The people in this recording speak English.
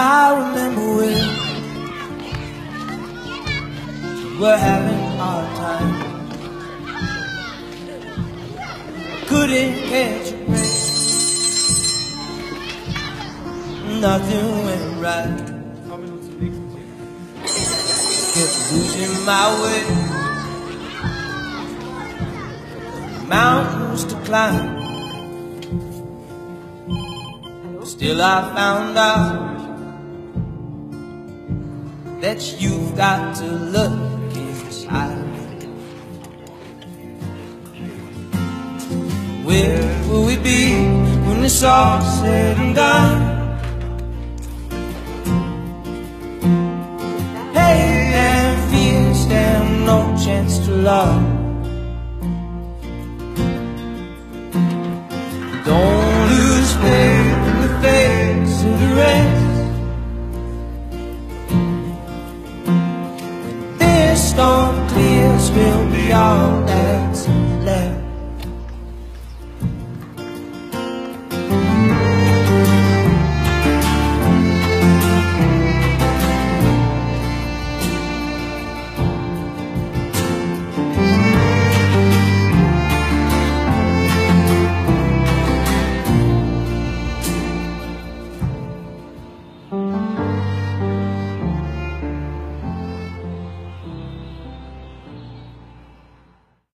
I remember when we're having our time. Couldn't catch a break. Nothing went right. Kept losing my way. Mountains to climb. Still I found out that you've got to look inside. Where will we be when it's all said and done? Hey, and fear stand no chance to love. Don't storm clears, we'll be all that's left.